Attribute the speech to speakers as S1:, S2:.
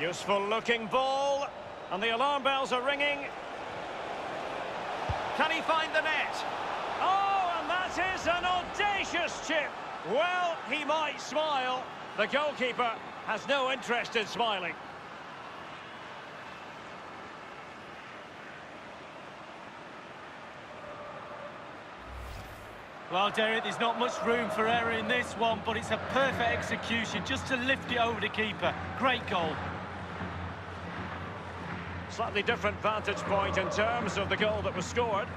S1: Useful looking ball. And the alarm bells are ringing. Can he find the net? Oh, and that is an audacious chip. Well, he might smile. The goalkeeper has no interest in smiling.
S2: Well, Derek, there's not much room for error in this one, but it's a perfect execution just to lift it over the keeper. Great goal.
S1: Slightly different vantage point in terms of the goal that was scored.